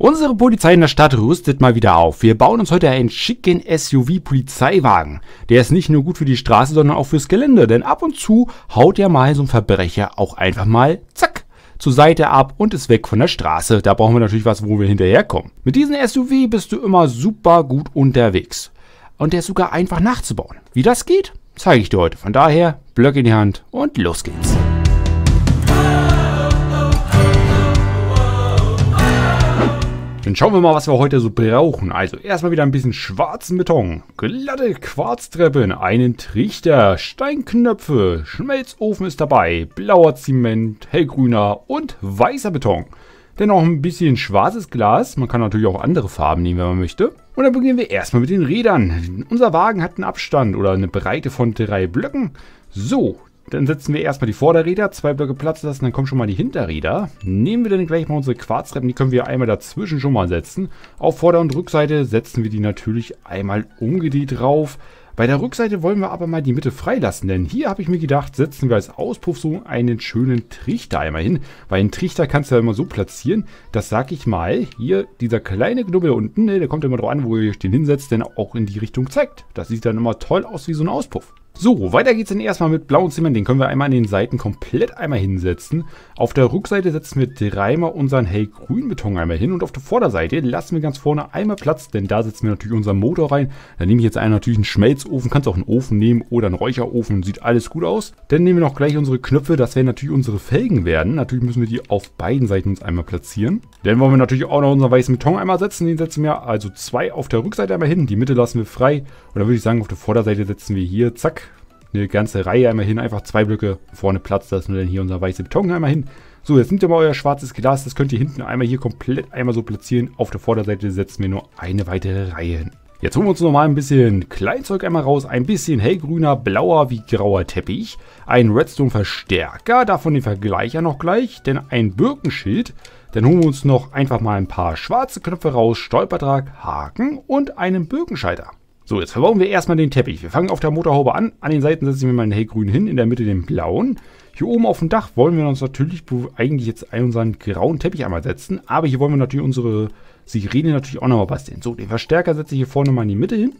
Unsere Polizei in der Stadt rüstet mal wieder auf. Wir bauen uns heute einen schicken SUV-Polizeiwagen. Der ist nicht nur gut für die Straße, sondern auch fürs Gelände. Denn ab und zu haut ja mal so ein Verbrecher auch einfach mal, zack, zur Seite ab und ist weg von der Straße. Da brauchen wir natürlich was, wo wir hinterherkommen. Mit diesem SUV bist du immer super gut unterwegs. Und der ist sogar einfach nachzubauen. Wie das geht, zeige ich dir heute. Von daher, Blöcke in die Hand und los geht's. Dann schauen wir mal, was wir heute so brauchen. Also erstmal wieder ein bisschen schwarzen Beton, glatte Quarztreppen, einen Trichter, Steinknöpfe, Schmelzofen ist dabei, blauer Zement, hellgrüner und weißer Beton. Dann noch ein bisschen schwarzes Glas. Man kann natürlich auch andere Farben nehmen, wenn man möchte. Und dann beginnen wir erstmal mit den Rädern. Unser Wagen hat einen Abstand oder eine Breite von drei Blöcken. So, dann setzen wir erstmal die Vorderräder, zwei Blöcke Platz lassen, dann kommen schon mal die Hinterräder. Nehmen wir dann gleich mal unsere Quarztreppen, die können wir einmal dazwischen schon mal setzen. Auf Vorder- und Rückseite setzen wir die natürlich einmal umgedreht drauf. Bei der Rückseite wollen wir aber mal die Mitte freilassen, denn hier habe ich mir gedacht, setzen wir als Auspuff so einen schönen Trichter einmal hin. Weil einen Trichter kannst du ja immer so platzieren, das sag ich mal, hier dieser kleine Knubbel unten, ne, der kommt immer drauf an, wo ihr den hinsetzt, denn auch in die Richtung zeigt. Das sieht dann immer toll aus wie so ein Auspuff. So, weiter geht's dann erstmal mit blauen Zement. Den können wir einmal an den Seiten komplett einmal hinsetzen. Auf der Rückseite setzen wir dreimal unseren hellgrünen Beton einmal hin. Und auf der Vorderseite lassen wir ganz vorne einmal Platz, denn da setzen wir natürlich unseren Motor rein. Da nehme ich jetzt einen natürlich einen Schmelzofen, kannst auch einen Ofen nehmen oder einen Räucherofen. Sieht alles gut aus. Dann nehmen wir noch gleich unsere Knöpfe. Das werden natürlich unsere Felgen werden. Natürlich müssen wir die auf beiden Seiten uns einmal platzieren. Dann wollen wir natürlich auch noch unseren weißen Beton einmal setzen. Den setzen wir also zwei auf der Rückseite einmal hin. Die Mitte lassen wir frei. Und dann würde ich sagen, auf der Vorderseite setzen wir hier, zack, eine ganze Reihe einmal hin, einfach zwei Blöcke vorne Platz lassen wir dann hier unser weißer Beton einmal hin. So, jetzt nimmt ihr mal euer schwarzes Glas, das könnt ihr hinten einmal hier komplett einmal so platzieren. Auf der Vorderseite setzen wir nur eine weitere Reihe hin. Jetzt holen wir uns nochmal ein bisschen Kleinzeug einmal raus, ein bisschen hellgrüner, blauer wie grauer Teppich, ein Redstone-Verstärker, davon den Vergleicher noch gleich, denn ein Birkenschild, dann holen wir uns noch einfach mal ein paar schwarze Knöpfe raus, Stolperdraht, Haken und einen Birkenschalter. So, jetzt verbauen wir erstmal den Teppich. Wir fangen auf der Motorhaube an. An den Seiten setzen wir mal den hellgrünen hin, in der Mitte den blauen. Hier oben auf dem Dach wollen wir uns natürlich eigentlich jetzt unseren grauen Teppich einmal setzen. Aber hier wollen wir natürlich unsere Sirene natürlich auch nochmal basteln. So, den Verstärker setze ich hier vorne mal in die Mitte hin.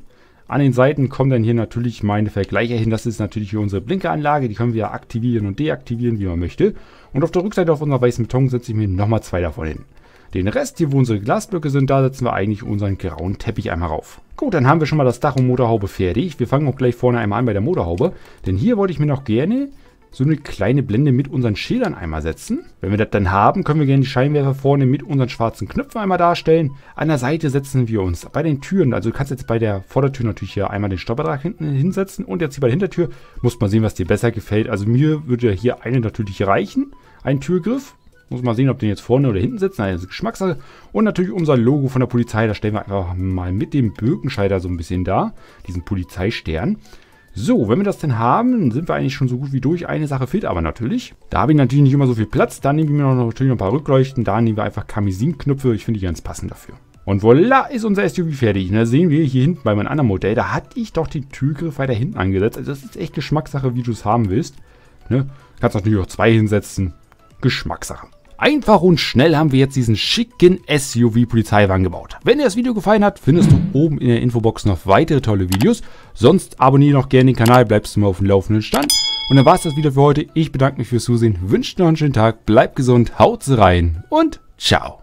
An den Seiten kommen dann hier natürlich meine Vergleicher hin. Das ist natürlich hier unsere Blinkeranlage. Die können wir aktivieren und deaktivieren, wie man möchte. Und auf der Rückseite auf unserer weißen Beton setze ich mir nochmal zwei davon hin. Den Rest, hier wo unsere Glasblöcke sind, da setzen wir eigentlich unseren grauen Teppich einmal rauf. Gut, dann haben wir schon mal das Dach und Motorhaube fertig. Wir fangen auch gleich vorne einmal an bei der Motorhaube. Denn hier wollte ich mir noch gerne so eine kleine Blende mit unseren Schildern einmal setzen. Wenn wir das dann haben, können wir gerne die Scheinwerfer vorne mit unseren schwarzen Knöpfen einmal darstellen. An der Seite setzen wir uns bei den Türen, also du kannst jetzt bei der Vordertür natürlich hier einmal den Stopperdraht hinten hinsetzen und jetzt hier bei der Hintertür muss man sehen, was dir besser gefällt. Also mir würde hier eine natürlich reichen, ein Türgriff. Muss mal sehen, ob den jetzt vorne oder hinten sitzt. Nein, das ist Geschmackssache. Und natürlich unser Logo von der Polizei. Das stellen wir einfach mal mit dem Birkenscheider so ein bisschen da. Diesen Polizeistern. So, wenn wir das denn haben, sind wir eigentlich schon so gut wie durch. Eine Sache fehlt aber natürlich. Da habe ich natürlich nicht immer so viel Platz. Da nehmen wir noch, natürlich noch ein paar Rückleuchten. Da nehmen wir einfach Kamisin-Knöpfe. Ich finde die ganz passend dafür. Und voila, ist unser SUV fertig. Und da sehen wir hier hinten bei meinem anderen Modell, da hatte ich doch den Türgriff weiter hinten angesetzt. Also das ist echt Geschmackssache, wie du es haben willst. Ne? Kannst natürlich auch zwei hinsetzen. Geschmackssache. Einfach und schnell haben wir jetzt diesen schicken SUV-Polizeiwagen gebaut. Wenn dir das Video gefallen hat, findest du oben in der Infobox noch weitere tolle Videos. Sonst abonniere noch gerne den Kanal, bleibst du mal auf dem laufenden Stand. Und dann war es das wieder für heute. Ich bedanke mich fürs Zusehen, wünsche dir noch einen schönen Tag, bleib gesund, haut rein und ciao.